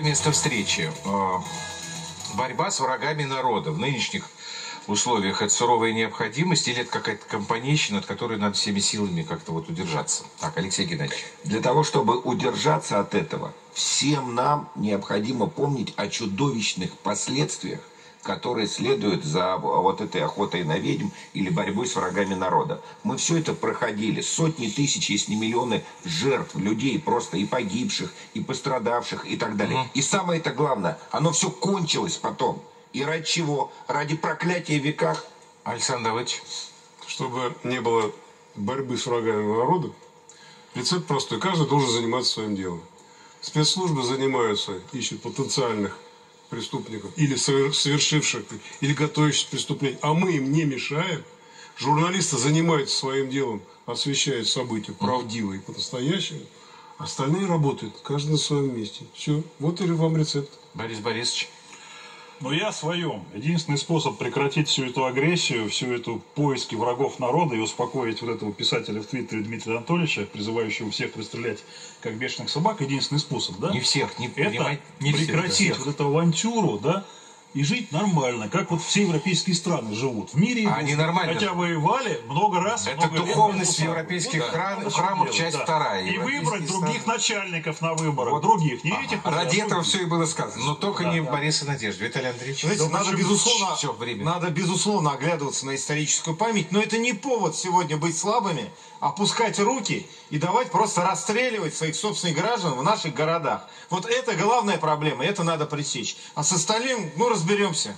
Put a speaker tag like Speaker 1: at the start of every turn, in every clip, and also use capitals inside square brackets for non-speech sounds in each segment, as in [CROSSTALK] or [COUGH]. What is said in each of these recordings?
Speaker 1: Место встречи. Э, борьба с врагами народа. В нынешних условиях это суровая необходимость или это какая-то компанейщина, от которой надо всеми силами как-то вот удержаться? Так, Алексей Геннадьевич.
Speaker 2: Для того, чтобы удержаться от этого, всем нам необходимо помнить о чудовищных последствиях, которые следуют за вот этой охотой на ведьм или борьбой с врагами народа. Мы все это проходили. Сотни тысяч, если не миллионы жертв, людей просто и погибших, и пострадавших, и так далее. Угу. И самое это главное, оно все кончилось потом. И ради чего? Ради проклятия в веках.
Speaker 1: Александр Давыдович.
Speaker 3: Чтобы не было борьбы с врагами народа, рецепт простой. Каждый должен заниматься своим делом. Спецслужбы занимаются, ищут потенциальных преступников или совершивших, или готовящих преступление, а мы им не мешаем, журналисты занимаются своим делом, освещают события правдиво и по-настоящему, остальные работают, каждый на своем месте. Все, вот или вам рецепт.
Speaker 1: Борис Борисович.
Speaker 4: Но я о своем. Единственный способ прекратить всю эту агрессию, всю эту поиски врагов народа и успокоить вот этого писателя в Твиттере Дмитрия Анатольевича, призывающего всех расстрелять как бешеных собак, единственный способ, да?
Speaker 1: Не всех, не,
Speaker 4: это
Speaker 1: не
Speaker 4: прекратить
Speaker 1: всех.
Speaker 4: вот эту авантюру, да, и жить нормально, как вот все европейские страны живут. В мире
Speaker 1: а они нормально.
Speaker 4: хотя воевали много раз.
Speaker 1: Это
Speaker 4: много
Speaker 1: духовность
Speaker 4: лет,
Speaker 1: европейских
Speaker 4: вот,
Speaker 1: храм,
Speaker 4: да,
Speaker 1: храмов, часть
Speaker 4: да.
Speaker 1: вторая.
Speaker 4: И выбрать других
Speaker 1: страны.
Speaker 4: начальников на выборах,
Speaker 1: вот.
Speaker 4: других, не этих.
Speaker 1: А, ради
Speaker 4: а
Speaker 1: этого все и было сказано. Но только
Speaker 4: Да,
Speaker 1: не
Speaker 4: да.
Speaker 1: Борис и Надежда. Виталий Андреевич.
Speaker 5: Знаете,
Speaker 1: Да
Speaker 5: надо,
Speaker 1: почему?
Speaker 5: безусловно,
Speaker 1: Все время.
Speaker 5: надо, безусловно, оглядываться на историческую память, но это не повод сегодня быть слабыми, опускать руки и давать просто расстреливать своих собственных граждан в наших городах. Вот это главная проблема, это надо пресечь. А с остальным, ну, разберемся.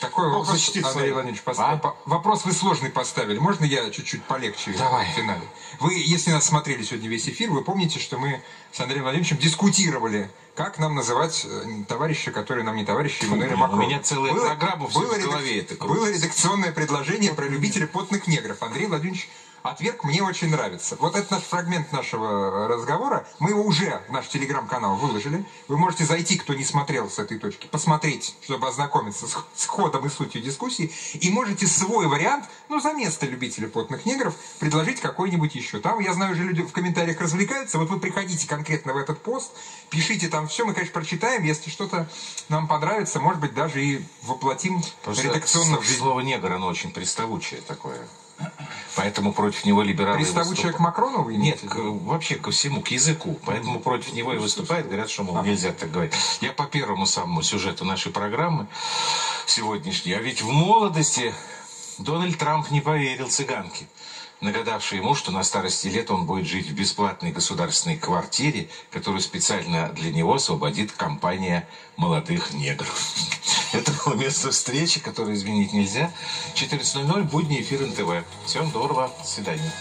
Speaker 6: Такой
Speaker 5: Бог
Speaker 6: вопрос,
Speaker 5: защитит
Speaker 6: Андрей. Владимирович, поставил.
Speaker 1: А?
Speaker 6: По- Вопрос вы сложный поставили. Можно я чуть-чуть полегче
Speaker 1: Давай.
Speaker 6: в финале? Вы, если нас смотрели сегодня весь эфир, вы помните, что мы с Андреем Владимировичем дискутировали, как нам называть э, товарища, которые нам не товарищи Эммануэля
Speaker 1: У
Speaker 6: Макрона.
Speaker 1: меня целая программа в
Speaker 6: было,
Speaker 1: голове
Speaker 6: редак-
Speaker 1: это
Speaker 6: было редакционное предложение про любителей потных негров. Андрей Владимирович отверг, мне очень нравится. Вот этот наш фрагмент нашего разговора, мы его уже в наш телеграм-канал выложили. Вы можете зайти, кто не смотрел с этой точки, посмотреть, чтобы ознакомиться с, с ходом и сутью дискуссии. И можете свой вариант, ну, за место любителя потных негров, предложить какой-нибудь еще. Там, я знаю, уже люди в комментариях развлекаются. Вот вы приходите конкретно в этот пост, пишите там все, мы, конечно, прочитаем. Если что-то нам понравится, может быть, даже и воплотим
Speaker 1: Просто
Speaker 6: редакционно в жизнь.
Speaker 1: Слово негр, оно очень приставучее такое. Поэтому против него либералы
Speaker 6: Приставучее
Speaker 1: выступ-
Speaker 6: к Макрону вы
Speaker 1: Нет, к- вообще ко всему, к языку. Поэтому против него и выступают, говорят, что, мол, нельзя так говорить. Я по первому самому сюжету нашей программы сегодняшней. А ведь в молодости Дональд Трамп не поверил цыганке, нагадавшей ему, что на старости лет он будет жить в бесплатной государственной квартире, которую специально для него освободит компания молодых негров. [LAUGHS] Это было место встречи, которое изменить нельзя. 14.00, будний эфир НТВ. Всем доброго, до свидания.